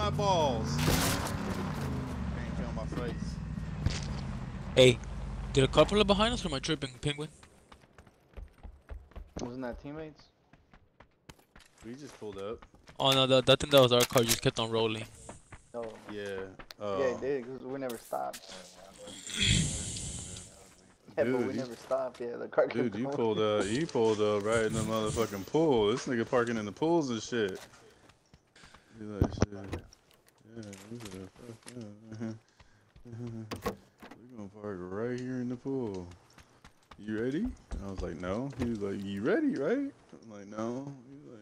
my balls. Can't feel my face. Hey, did a couple pull up behind us or am I tripping, Penguin? Wasn't that teammates? We just pulled up. Oh no, that, that thing that was our car just kept on rolling. No. Yeah. Yeah, Oh. it uh, did, because we never stopped. Yeah, but Dude, we you- never stopped. Yeah, the car kept Dude, you going. pulled up. You pulled up right in the motherfucking pool. This nigga parking in the pools and shit. He's like, shit. Yeah, we gonna fuck yeah. we gonna park right here in the pool. You ready? I was like, no. He was like, you ready, right? I'm like, no. He was like,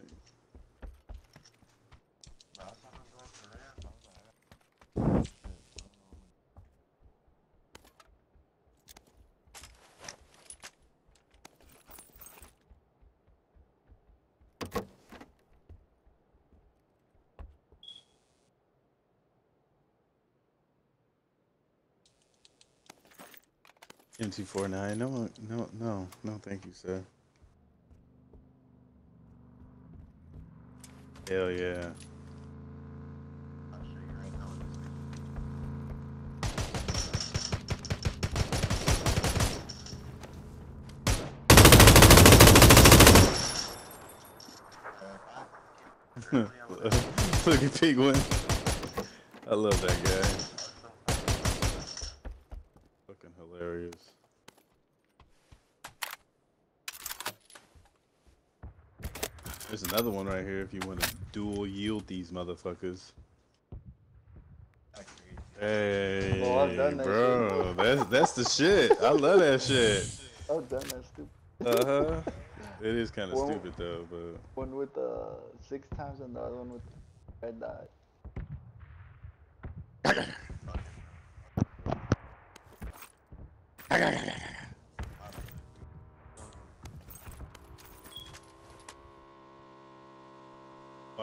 M249. No, no, no, no. Thank you, sir. Hell yeah. Look at Penguin. I love that guy. Fucking hilarious. There's another one right here if you want to dual wield these motherfuckers. Hey, I've done that bro, that's that's the shit. I love that shit. Oh, done that stupid. Uh huh. It is kind of stupid though, but One with the six times and the other one with red dot.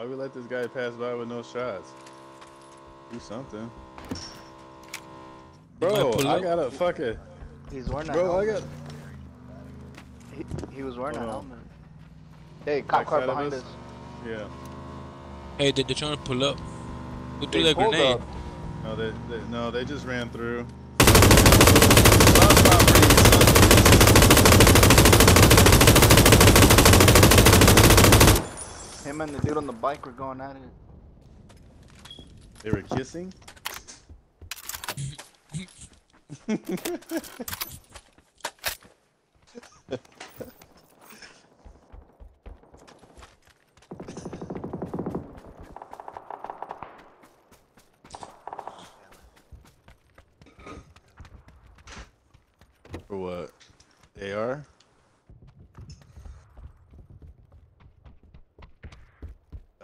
we let this guy pass by with no shots? Do something, bro. pull I up. got a fucking He's wearing a bro. I got He, he was wearing a helmet. Hey, cop car behind us? us. yeah. Hey, they, they're trying to pull up. Who threw that grenade? up. No, they, they no, they just ran through. Him and the dude on the bike were going at it. They were kissing. For what? AR?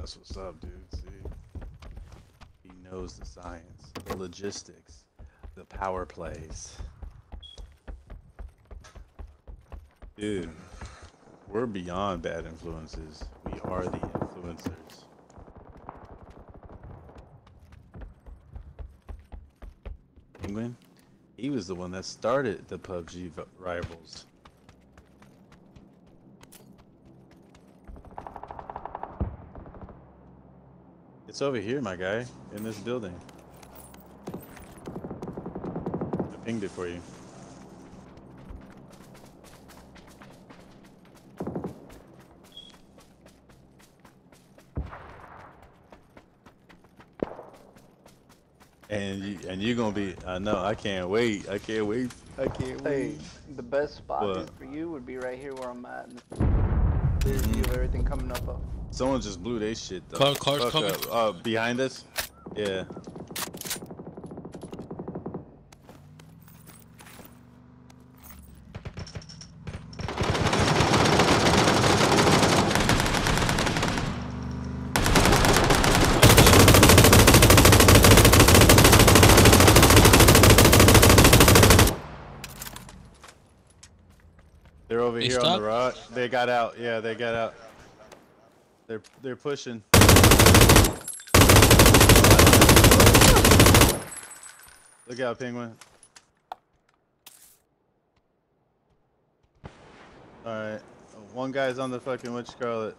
That's what's up, dude. See? He knows the science, the logistics, the power plays. Dude, we're beyond bad influences. We are the influencers. Penguin? He was the one that started the PUBG rivals. It's over here, my guy, in this building. Pinged it for you. And you and you're gonna be I know, I can't wait. I can't wait. I can't Hey, wait. the best spot What? for you would be right here where I'm at. There's view of everything coming up. up. Someone just blew their shit though. Car- cars Fuck coming. up. Uh behind us? Yeah. They're over They here on stopped? the rock. They got out. Yeah, they got out. They're they're pushing. Look out, penguin. Alright. One guy's on the fucking witch it?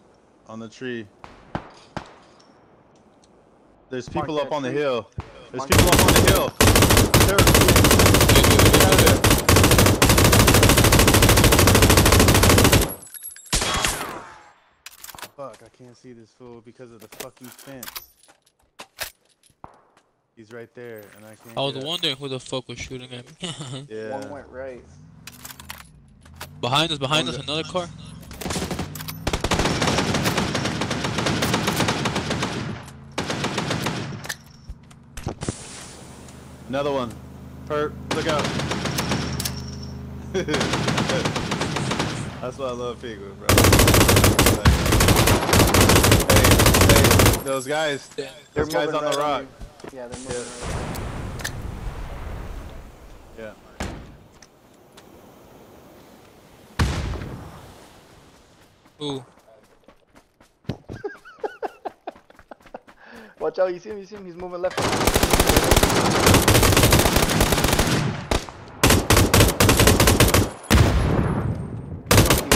On the tree. There's people that up on the hill. There's Mark people up on the hill. They're- get out of there. Fuck, I can't see this fool because of the fucking fence. He's right there, and I can't. I was wondering who the fuck was shooting at me. Yeah. One went right. behind us, behind One us, another car. Another one. Perp, look out. That's why I love Pigwood, bro. Hey, hey, those guys. They're Those guys moving on the rock. you. Yeah, they're moving right. Yeah. Ooh, Watch out, you see him, you see him, he's moving left. He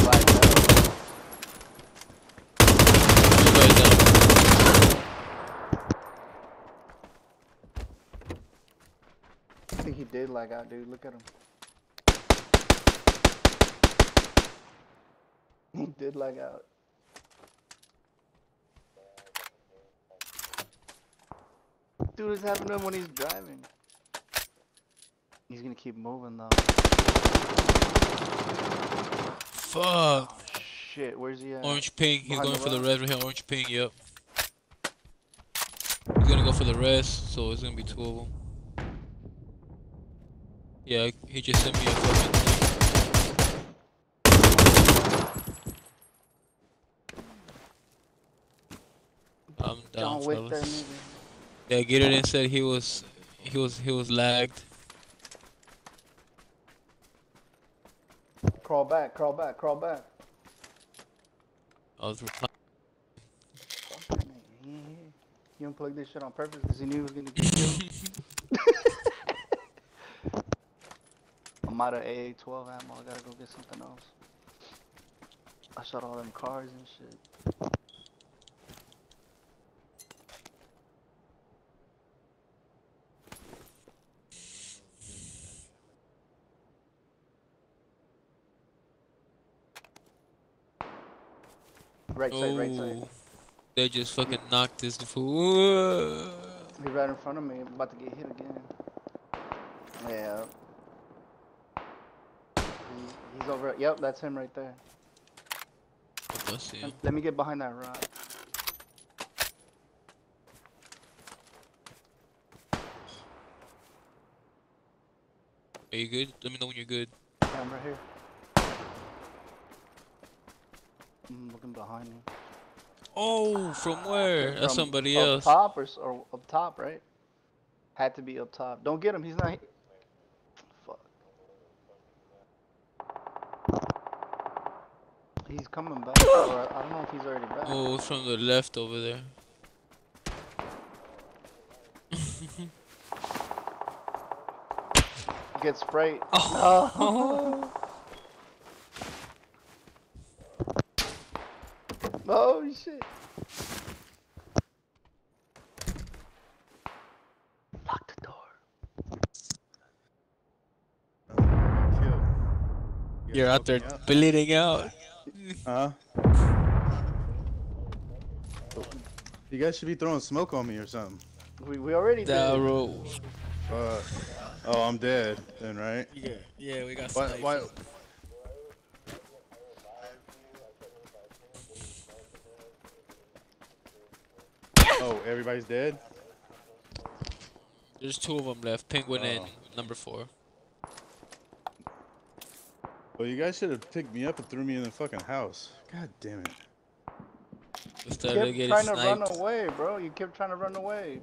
lied out. everybody's down. Did lag out, dude. Look at him. He did lag out. Dude, it's happening to him when he's driving. He's gonna keep moving though. Fuck. Shit, where's he at? Orange pink. He's Behind going the for the red right here. Orange pink. Yep. He's gonna go for the rest, so it's gonna be two of them. Yeah, he just sent me a fucking. thing. I'm down, John Wick there, fellas. nigga. Yeah, Gatorden said he was, he was, he was lagged. Crawl back, crawl back, crawl back. I was replying. Fuck that nigga, he ain't here. He unplugged this shit on purpose because he knew he was gonna get killed. I'm out of AA-12 ammo. I gotta go get something else. I shot all them cars and shit. Right side, right side. Oh, they just fucking knocked this fool. He's right in front of me. I'm about to get hit again. Yeah. He's, over. Yep, that's him right there. Let- Let me get behind that rock. Are you good? Let me know when you're good. Yeah, I'm right here. I'm looking behind me. Oh, from where? That's somebody up else. top or, or up top, right? Had to be up top. Don't get him. He's not. he- Fuck. He's coming back. Or I don't know if he's already back. Oh, it's from the left over there. Get sprayed. Oh. Oh shit. Lock the door. You You're out there bleeding out. Huh? You guys should be throwing smoke on me or something. We, we already That did. road. Uh, oh, I'm dead then, right? Yeah, yeah, we got Why, why? Oh, everybody's dead? There's two of them left. Penguin and Oh. number four. Well, you guys should have picked me up and threw me in the fucking house. God damn it. Instead You of kept getting trying to run away, bro. You kept trying to run away.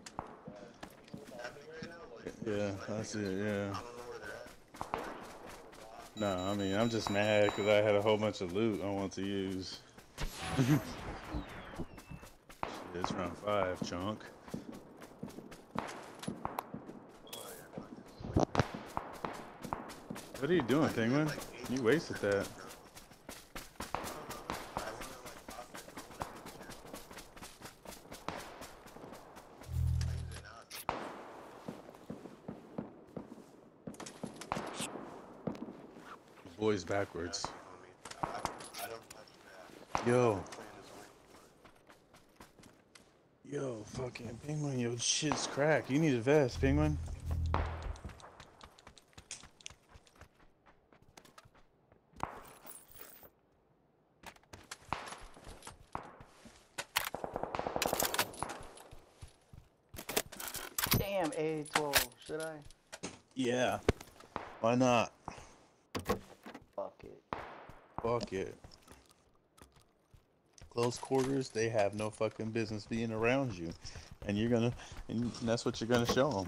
Yeah, that's it, yeah. No, I mean, I'm just mad because I had a whole bunch of loot I want to use. Shit, it's round five, chunk. What are you doing, Penguin? You wasted that. Boys backwards. Yo. Yo, fucking Penguin, yo, shit's crack. You need a vest, Penguin. A12. Should I? Yeah. Why not? Fuck it. Fuck it. Close quarters, they have no fucking business being around you. And you're gonna, and that's what you're gonna show them.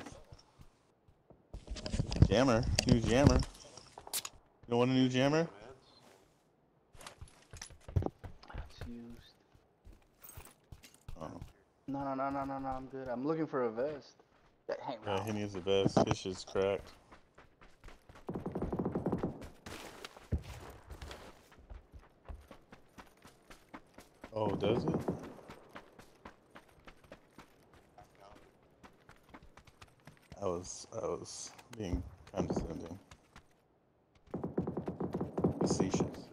Jammer, new jammer. You don't want a new jammer? Oh, No, no, no, no, no, no. I'm good. I'm looking for a vest. That ain't yeah, he needs the best. His shit's cracked. Oh, does it? I was, I was being condescending. Facetious.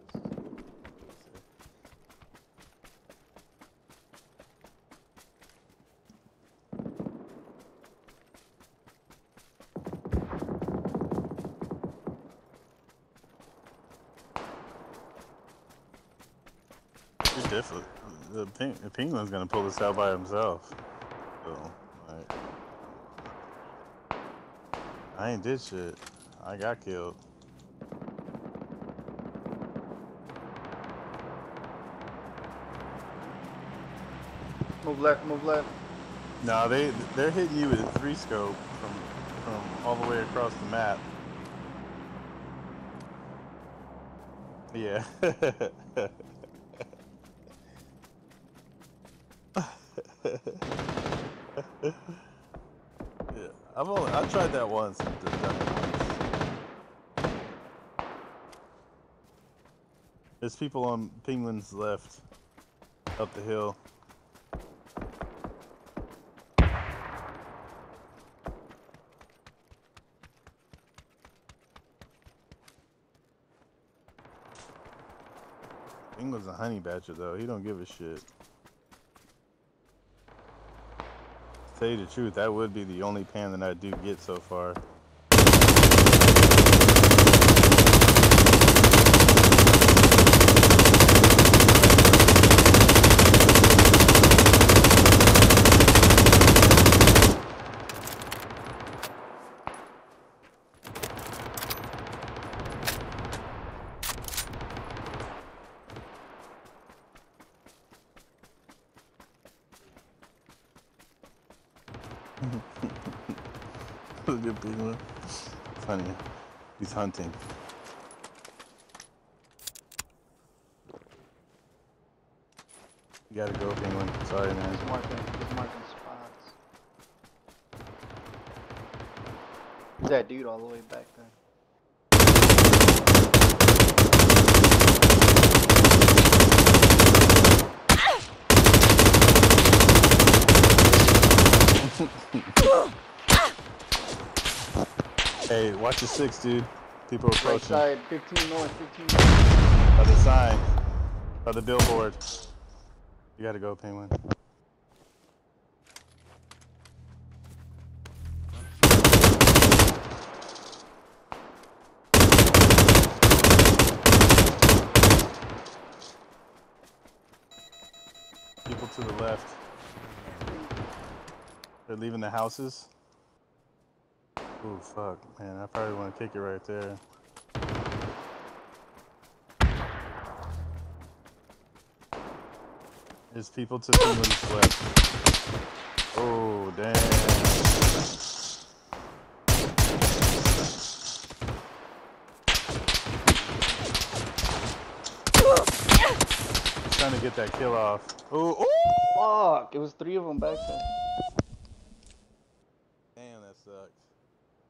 The penguin's gonna pull this out by himself. So, like, I ain't did shit. I got killed. Move left, move left. No, they they're hitting you with a three scope from from all the way across the map. Yeah. yeah. I've only I tried that once. and once. There's people on Penguin's left up the hill. Penguin's a honey badger though. He don't give a shit. To tell you the truth, that would be the only pan that I do get so far. Look at Penguin. It's funny. He's hunting. You gotta go, Penguin. Sorry, man. He's marking, he's marking spots. There's that dude all the way back there. Watch your six, dude. People Right approaching. side, 15 north, 15 north. By the sign. By the billboard. You gotta go, Penguin. People to the left. They're leaving the houses. Oh fuck, man! I probably want to kick it right there. There's people to Penguin's left. Oh damn! Trying to get that kill off. Oh! Fuck, it was three of them back there. Damn, that sucked.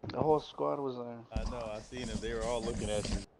The whole squad was there. I know. I seen them. They were all looking at you.